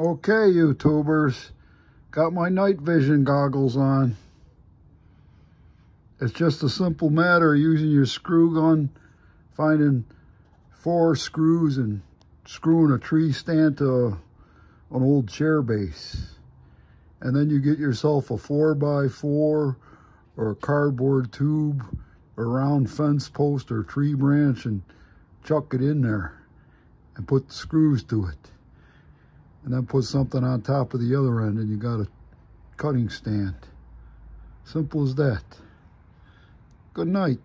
Okay, YouTubers, got my night vision goggles on. It's just a simple matter using your screw gun, finding four screws and screwing a tree stand to an old chair base. And then you get yourself a four by four or a cardboard tube or round fence post or tree branch and chuck it in there and put the screws to it. And then put something on top of the other end and you got a cutting stand. Simple as that. Good night.